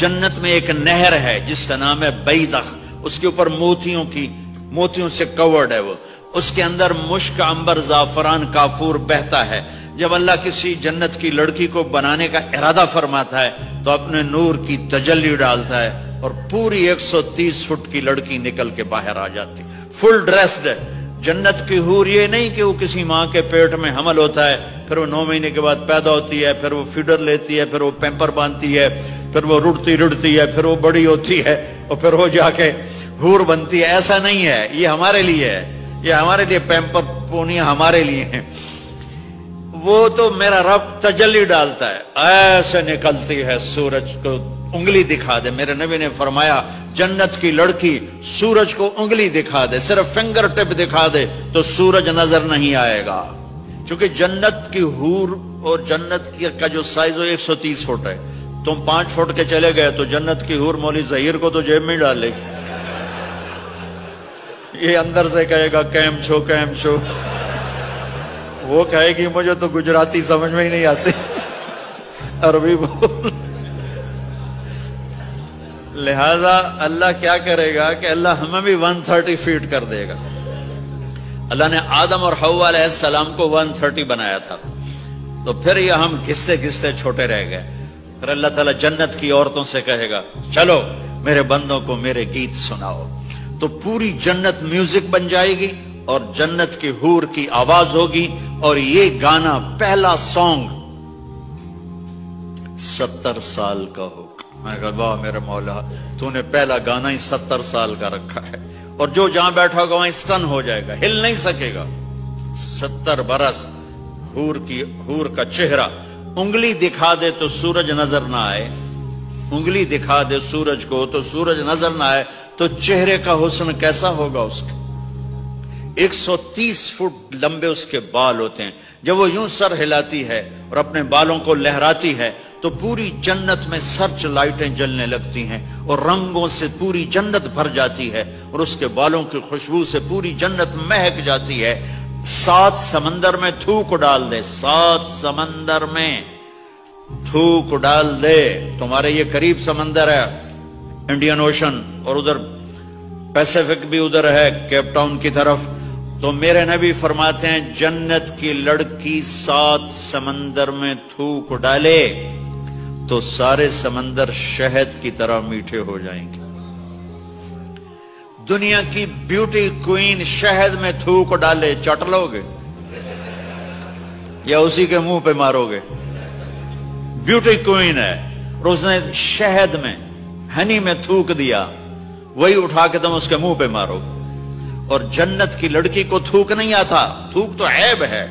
जन्नत में एक नहर है, जिसका नाम है बैदख। उसके ऊपर मोतियों की, मोतियों से कवर्ड है वो। उसके अंदर मुश्क, अंबर, जाफरान, काफूर बहता है। जब अल्लाह किसी जन्नत की लड़की को बनाने का इरादा फरमाता है तो अपने नूर की तजल्ली डालता है और पूरी 130 फुट की लड़की निकल के बाहर आ जाती। फुल ड्रेस्ड है। जन्नत की हूर ये नहीं कि वो किसी माँ के पेट में हमल होता है, फिर वो नौ महीने के बाद पैदा होती है, फिर वो फीडर लेती है, फिर वो पैम्पर बांधती है। फिर वो रुड़ती रुड़ती है, फिर वो बड़ी होती है, और फिर वो जाके हूर बनती है। ऐसा नहीं है, ये हमारे लिए है। ये हमारे लिए पैम्पर पोनिया हमारे लिए है। वो तो मेरा रब तजल्ली डालता है। ऐसे निकलती है, सूरज को उंगली दिखा दे। मेरे नबी ने फरमाया, जन्नत की लड़की सूरज को उंगली दिखा दे, सिर्फ़ फिंगर टिप दिखा दे तो सूरज नज़र नहीं आएगा। क्योंकि जन्नत की हूर और जन्नत का जो साइज़ हो 130 फुट है। तुम पाँच फुट के चले गए तो जन्नत की हूर मौली जहीर को तो जेब में डाल लेगी ये अंदर से कहेगा, कैम छो कैम छो। वो कहेगी, मुझे तो गुजराती समझ में ही नहीं आती। अरबी बोल। लिहाजा अल्लाह क्या करेगा कि अल्लाह हमें भी 130 फीट कर देगा। अल्लाह ने आदम और हवा सलाम को 130 बनाया था। तो फिर ये हम घिसते घिसते छोटे रह गए। फिर अल्लाह ताला जन्नत की औरतों से कहेगा, चलो, मेरे बंदों को मेरे गीत सुनाओ। तो पूरी जन्नत म्यूज़िक बन जाएगी और जन्नत की हूर की आवाज़ होगी और ये गाना पहला सॉन्ग सत्तर साल का होगा। मैं कहा, वाह मेरे मौला, तूने पहला गाना ही सत्तर साल का रखा है और जो जहाँ बैठा होगा वहाँ स्टन हो जाएगा, हिल नहीं सकेगा। सत्तर बरस हूर की, हूर का चेहरा उंगली दिखा दे तो सूरज नज़र ना आए। उंगली दिखा दे सूरज को तो सूरज नज़र ना आए। तो चेहरे का हुस्न कैसा होगा उसका? 130 फुट लंबे उसके बाल होते हैं। जब वो यूँ सर हिलाती है और अपने बालों को लहराती है तो पूरी जन्नत में सर्च लाइटें जलने लगती हैं और रंगों से पूरी जन्नत भर जाती है और उसके बालों की खुशबू से पूरी जन्नत महक जाती है। सात समंदर में थूक डाल दे, सात समंदर में। थूक डाल दे। तुम्हारे ये करीब समंदर है इंडियन ओशन और उधर पैसिफिक भी उधर है केप टाउन की तरफ़। तो मेरे नबी फरमाते हैं, जन्नत की लड़की सात समंदर में थूक डाले तो सारे समंदर शहद की तरह मीठे हो जाएँगे। दुनिया की ब्यूटी क्वीन शहद में थूक डाले, चट लोगे? या उसी के मुँह पे मारोगे? ब्यूटी क्वीन है। और उसने शहद में हनी में थूक दिया। वही उठा के तुम उसके मुँह पे मारो। और जन्नत की लड़की को थूक नहीं आता। थूक तो ऐब है।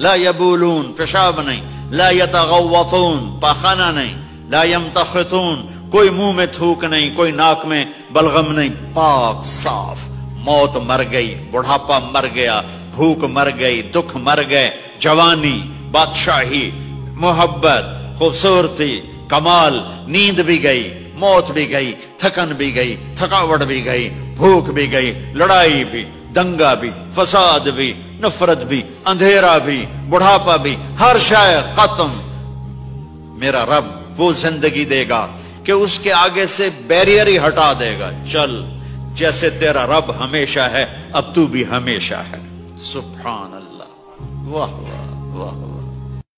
ला यबूलून, पेशाब नहीं। ला यतगवतून पाखाना नहीं। ला यमतखतून, कोई मुँह में थूक नहीं, कोई नाक में बलगम नहीं। पाक साफ़। मौत मर गई, बुढ़ापा मर गया, भूख मर गई, दुख मर गए, जवानी, बादशाही मोहब्बत, खूबसूरती, कमाल, नींद भी गई, मौत भी गई, थकन भी गई, थकावट भी गई, भूख भी गई, लड़ाई भी, दंगा भी, फसाद भी, नफरत भी, अंधेरा भी, बुढ़ापा भी, हर शाय खत्म। मेरा रब वो ज़िंदगी देगा कि उसके आगे से बैरियर ही हटा देगा। चल, जैसे तेरा रब हमेशा है, अब तू भी हमेशा है। सुबहान अल्लाह वाह वाह वाह।